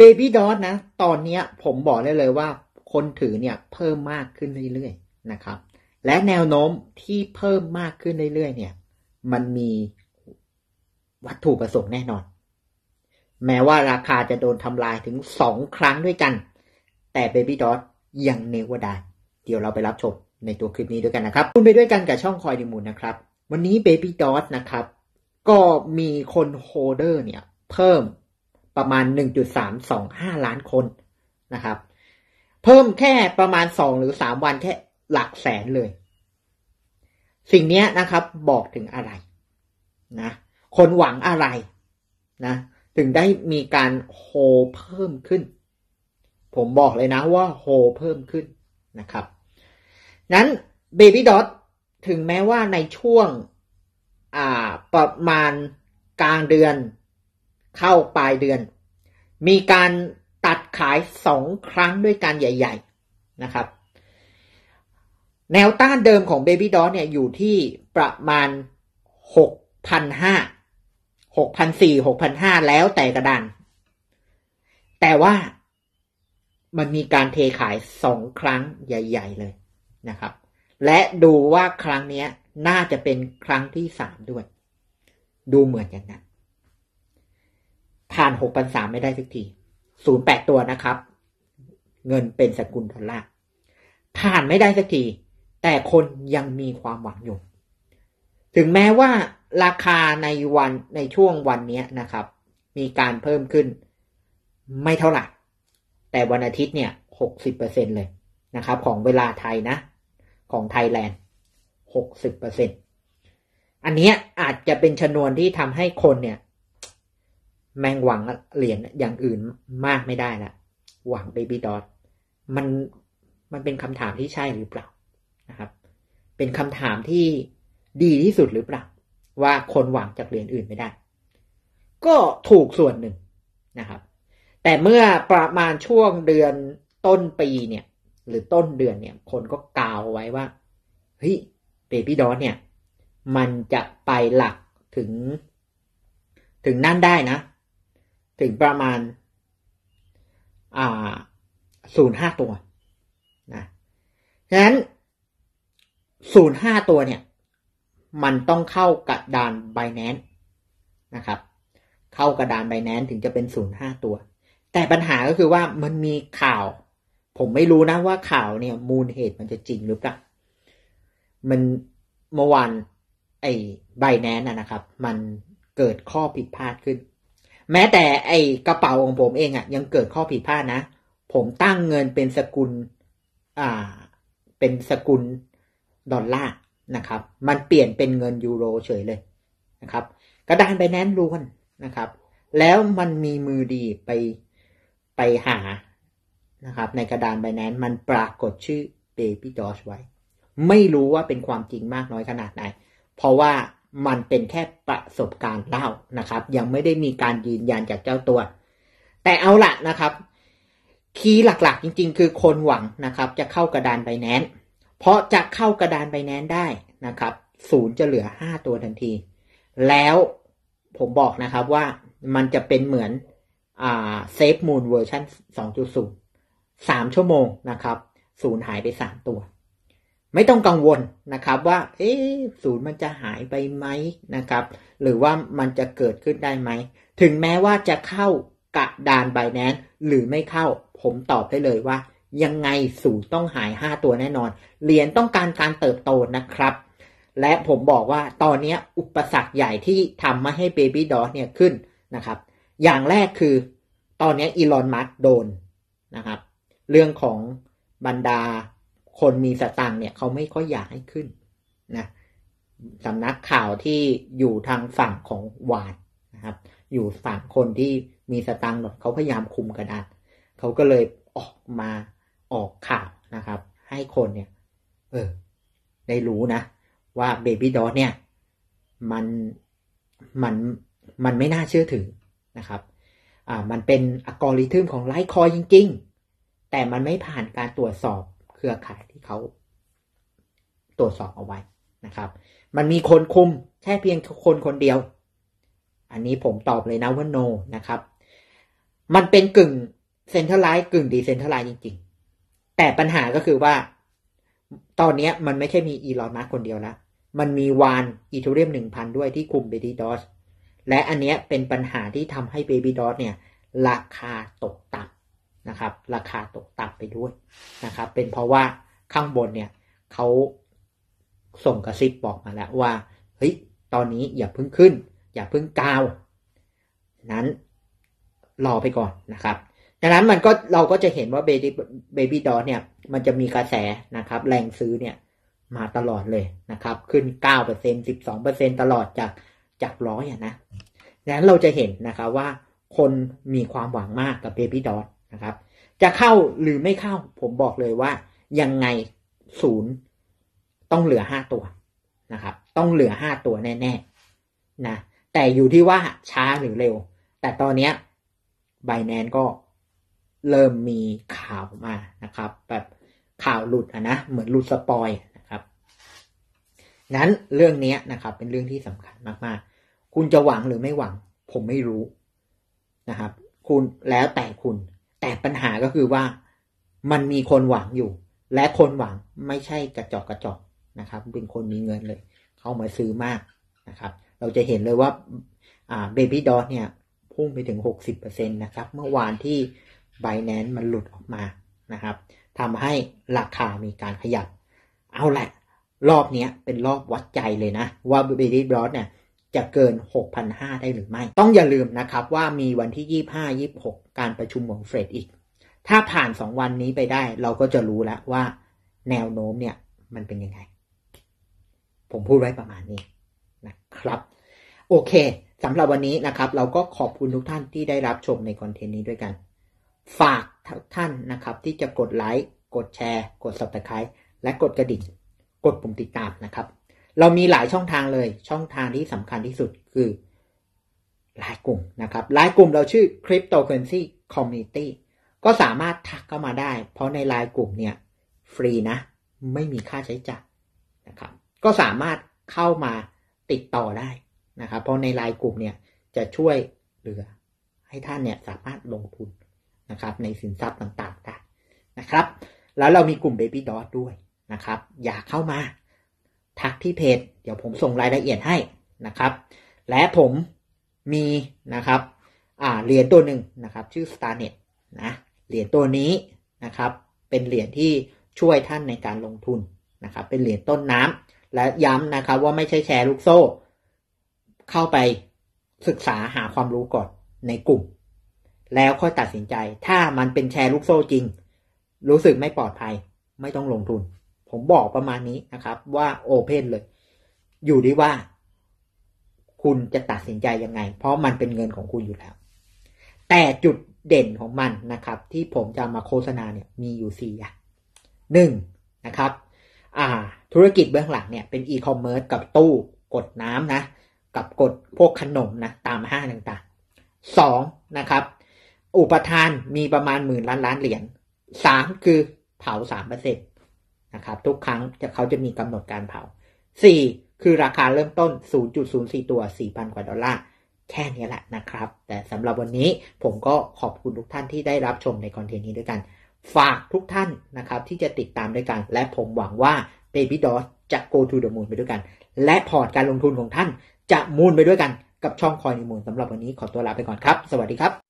Baby d o t นะ ตอนนี้ผมบอกได้เลยว่า คนถือเนี่ยเพิ่มมากขึ้นเรื่อยๆนะครับ และแนวโน้มที่เพิ่มมากขึ้นเรื่อยๆ เนี่ย มันมีวัตถุประสงค์แน่นอน แม้ว่าราคาจะโดนทำลายถึงสองครั้งด้วยกัน แต่ Baby d o t ยังเนวดาเดี๋ยวเราไปรับชมในตัวคลิปนี้ด้วยกันนะครับ คุณไปด้วยกันกับช่องคอยดิมูลนะครับ วันนี้ Baby d o t นะครับ ก็มีคนโฮเดอร์เนี่ย เพิ่ม ประมาณ 1.325 ล้านคนนะครับ เพิ่มแค่ประมาณ 2 หรือ 3 วันแค่หลักแสนเลย สิ่งนี้นะครับบอกถึงอะไรนะคนหวังอะไรนะถึงได้มีการโฮเพิ่มขึ้น ผมบอกเลยนะว่าโฮเพิ่มขึ้นนะครับ นั้น Baby Dot ถึงแม้ว่าในช่วงอ่าประมาณกลางเดือน เข้าปลายเดือน มีการตัดขายสองครั้งด้วยกันใหญ่ ๆนะครับ แนวต้านเดิมของ Baby d o เนี่ยอยู่ที่ประมาณ 6,500 6,400 6,500 แล้วแต่กระดาน แต่ว่ามันมีการเทขายสองครั้งใหญ่ ๆเลยนะครับ และดูว่าครั้งนี้น่าจะเป็นครั้งที่สามด้วย ดูเหมือนอย่างนั้น ผ่านหกพันสามไม่ได้สักทีศูนย์แปดตัวนะครับ เงินเป็นสกุลดอลลาร์ผ่านไม่ได้สักที แต่คนยังมีความหวังอยู่ ถึงแม้ว่าราคาในวันในช่วงวันนี้นะครับ มีการเพิ่มขึ้นไม่เท่าไหร่ แต่วันอาทิตย์เนี่ยหกสิบเปอร์เซ็นเลยนะครับ ของเวลาไทยนะ ของไทยแลนด์หกสิบเปอร์เซ็นอันนี้อาจจะเป็นชนวนที่ทำให้คนเนี่ย แมงหวังเหรียญอย่างอื่นมากไม่ได้ละหวังเบบี้ดอทมันมันเป็นคำถามที่ใช่หรือเปล่านะครับ เป็นคำถามที่ดีที่สุดหรือเปล่า ว่าคนหวังจากเหรียญอื่นไม่ได้ ก็ถูกส่วนหนึ่งนะครับ แต่เมื่อประมาณช่วงเดือนต้นปีเนี่ย หรือต้นเดือนเนี่ย คนก็กล่าวไว้ว่าเฮ้ยเบบี้ดอทเนี่ย มันจะไปหลักถึง ถึงนั่นได้นะ ถึงประมาณอ่าศูนย์ห้าตัวนะฉะนั้นศูนย์ห้าตัวเนี่ย มันต้องเข้ากระดานไบแนนนะครับ เข้ากระดานไบแนนถึงจะเป็นศูนย์ห้าตัว แต่ปัญหาก็คือว่ามันมีข่าว ผมไม่รู้นะว่าข่าวเนี่ย มูลเหตุมันจะจริงหรือเปล่ามันเมื่อวานไอ้ไบแนนนะครับ มันเกิดข้อผิดพลาดขึ้น แม้แต่ไอกระเป๋าของผมเองอะ่ะ ยังเกิดข้อผิดพลาดนะ ผมตั้งเงินเป็นสกุล อ่า เป็นสกุลดอลลาร์นะครับ มันเปลี่ยนเป็นเงินยูโรเฉยเลยนะครับ กระดานไปแนนล้วนนะครับ แล้วมันมีมือดีไปไปหานะครับ ในกระดานไบแนนมันปรากฏชื่อเบบี้ดอชไว้ ไม่รู้ว่าเป็นความจริงมากน้อยขนาดไหน เพราะว่า มันเป็นแค่ประสบการณ์เล่านะครับ ยังไม่ได้มีการยืนยันจากเจ้าตัว แต่เอาละนะครับ คีย์หลักๆ จริง ๆ คือคนหวังนะครับ จะเข้ากระดานไบแนนเพราะจะเข้ากระดานไบแนนได้นะครับศูนย์จะเหลือห้าตัวทันที แล้วผมบอกนะครับว่ามันจะเป็นเหมือนอ่าเซฟมูนเวอร์ชัน2.0 3 ชั่วโมงนะครับศูนย์หายไปสามตัว ไม่ต้องกังวลนะครับว่า เอ๊ศูนย์มันจะหายไปไหมนะครับ หรือว่ามันจะเกิดขึ้นได้ไหม ถึงแม้ว่าจะเข้ากระดานไบแนนหรือไม่เข้า ผมตอบได้เลยว่า ยังไงศูนย์ต้องหาย 5 ตัวแน่นอน เหรียญต้องการการเติบโตนะครับ และผมบอกว่าตอนนี้อุปสรรคใหญ่ที่ทำมาให้ Baby d o เนี่ยขึ้นนะครับ อย่างแรกคือ ตอนนี้อีลอนมัสโดนนะครับ เรื่องของบรรดา คนมีสตังเนี่ยเขาไม่ค่อยอยากให้ขึ้นนะสำนักข่าวที่อยู่ทางฝั่งของวานนะครับ อยู่ฝั่งคนที่มีสตังหน่ยเขาพยายามคุมกระดานเขาก็เลยออกมาออกข่าวนะครับ ให้คนเนี่ย เออ ได้รู้นะ ว่าเบบี้ดอเนี่ย มันมันมันไม่น่าเชื่อถือนะครับ อ่า มันเป็นอัลกอริทึมของไลท์คอยจริง ๆ แต่มันไม่ผ่านการตรวจสอบ เครือข่ายที่เขาตรวจสอบเอาไว้นะครับ มันมีคนคุมแค่เพียงคนคนเดียว อันนี้ผมตอบเลยนะว่า no นะครับ มันเป็นกึ่งเซ็นทรัลไลซ์กึ่งดีเซ็นทรัลไลซ์จริง ๆ แต่ปัญหาก็คือว่า ตอนนี้มันไม่ใช่มีอีลอนมาคนเดียวแล้วมันมีวาฬ Ethereum หนึ่งพันด้วยที่คุม Baby Doge และอันนี้เป็นปัญหาที่ทำให้ Baby Doge เนี่ย ราคาตกต่ำ นะครับ ราคาตกต่ำไปด้วยนะครับ เป็นเพราะว่าข้างบนเนี่ยเขาส่งกระซิบบอกมาแล้วว่าเฮ้ยตอนนี้อย่าเพิ่งขึ้น อย่าเพิ่งกาว นั้นรอไปก่อนนะครับดังนั้นมันก็เราก็จะเห็นว่า Baby Baby Doge เนี่ย มันจะมีกระแสนะครับ แรงซื้อเนี่ยมาตลอดเลยนะครับ ขึ้นเก้าเปอร์เซ็นสิบสองเปอร์เซ็นตลอดจากจากร้อยอะนะดังนั้นเราจะเห็นนะครับว่าคนมีความหวังมากกับเบบี้ดอ นะครับ จะเข้าหรือไม่เข้า ผมบอกเลยว่า ยังไงศูนย์ต้องเหลือห้าตัวนะครับ ต้องเหลือห้าตัวแน่ๆนะแต่อยู่ที่ว่าช้าหรือเร็ว แต่ตอนนี้ไบแนนก็เริ่มมีข่าวมานะครับ แบบข่าวหลุดอะนะเหมือนหลุดสปอยนะครับนั้นเรื่องนี้นะครับ เป็นเรื่องที่สำคัญมากๆ คุณจะหวังหรือไม่หวัง ผมไม่รู้นะครับ คุณแล้วแต่คุณ แต่ปัญหาก็คือว่ามันมีคนหวังอยู่ และคนหวังไม่ใช่กระจอกกระจอกนะครับ เป็นคนมีเงินเลย เข้ามาซื้อมากนะครับ เราจะเห็นเลยว่าเบบี้ดอทเนี่ยพุ่งไปถึง 60%นะครับ เมื่อวานที่ b บแนนมันหลุดออกมานะครับทำให้ราคามีการขยับ เอาแหละ รอบนี้เป็นรอบวัดใจเลยนะ ว่าเบบี้ดอทเนี่ย จะเกิน 6,500 ได้หรือไม่ ต้องอย่าลืมนะครับว่ามีวันที่ 25 26 การประชุมของเฟดอีก ถ้าผ่าน 2 วันนี้ไปได้ เราก็จะรู้แล้วว่าแนวโน้มเนี่ยมันเป็นยังไง ผมพูดไว้ประมาณนี้นะครับ โอเคสำหรับวันนี้นะครับ เราก็ขอบคุณทุกท่านที่ได้รับชมในคอนเทนต์นี้ด้วยกัน ฝากท่านนะครับ ที่จะกดไลค์ กดแชร์ กด subscribe และกดกระดิ่ง กดปุ่มติดตามนะครับ เรามีหลายช่องทางเลย ช่องทางที่สำคัญที่สุดคือไลน์กลุ่มนะครับไลน์กลุ่มเราชื่อ Cryptocurrency Community ก็สามารถทักเข้ามาได้ เพราะในไลน์กลุ่มเนี่ยฟรีนะ ไม่มีค่าใช้จ่ายนะครับ ก็สามารถเข้ามาติดต่อได้นะครับ เพราะในไลน์กลุ่มเนี่ยจะช่วยเหลือให้ท่านเนี่ยสามารถลงทุนนะครับ ในสินทรัพย์ต่างๆได้นะครับ แล้วเรามีกลุ่ม Baby Dot ด้วยนะครับ อยากเข้ามา ทักที่เพจ เดี๋ยวผมส่งรายละเอียดให้นะครับ และผมมีนะครับอ่าเหรียญตัวหนึ่งนะครับ ชื่อ StarNet นะเหรียญตัวนี้นะครับ เป็นเหรียญที่ช่วยท่านในการลงทุนนะครับ เป็นเหรียญต้นน้ำและย้ำนะครับว่าไม่ใช่แชร์ลูกโซ่ เข้าไปศึกษาหาความรู้ก่อนในกลุ่ม แล้วค่อยตัดสินใจ ถ้ามันเป็นแชร์ลูกโซ่จริง รู้สึกไม่ปลอดภัย ไม่ต้องลงทุน ผมบอกประมาณนี้นะครับ ว่าโอเพนเลย อยู่ที่ว่า คุณจะตัดสินใจยังไง เพราะมันเป็นเงินของคุณอยู่แล้ว แต่จุดเด่นของมันนะครับ ที่ผมจะมาโฆษณาเนี่ยมีอยู่สี่อย่างหนึ่งนะครับ อ่า ธุรกิจเบื้องหลังเนี่ยเป็นอีคอมเมิร์ซกับตู้กดน้ำนะ กับกดพวกขนมนะ ตามห้างต่างๆสองนะครับ อุปทานมีประมาณหมื่นล้านล้านเหรียญสามคือเผาสามเปอร์เซ็นต นะครับ ทุกครั้งจะเขาจะมีกำหนดการเผาสี่คือราคาเริ่มต้น 0.04 ตัว 4,000 กว่าดอลลาร์แค่นี้แหละนะครับ แต่สำหรับวันนี้ผมก็ขอบคุณทุกท่านที่ได้รับชมในคอนเทนต์นี้ด้วยกัน ฝากทุกท่านนะครับที่จะติดตามด้วยกัน และผมหวังว่า Baby d o s จะ go to the moon ไปด้วยกัน และพอร์ตการลงทุนของท่านจะมูนไปด้วยกันกับช่องคอยนิมูลสำหรับวันนี้ขอตัวลาไปก่อนครับ สวัสดีครับ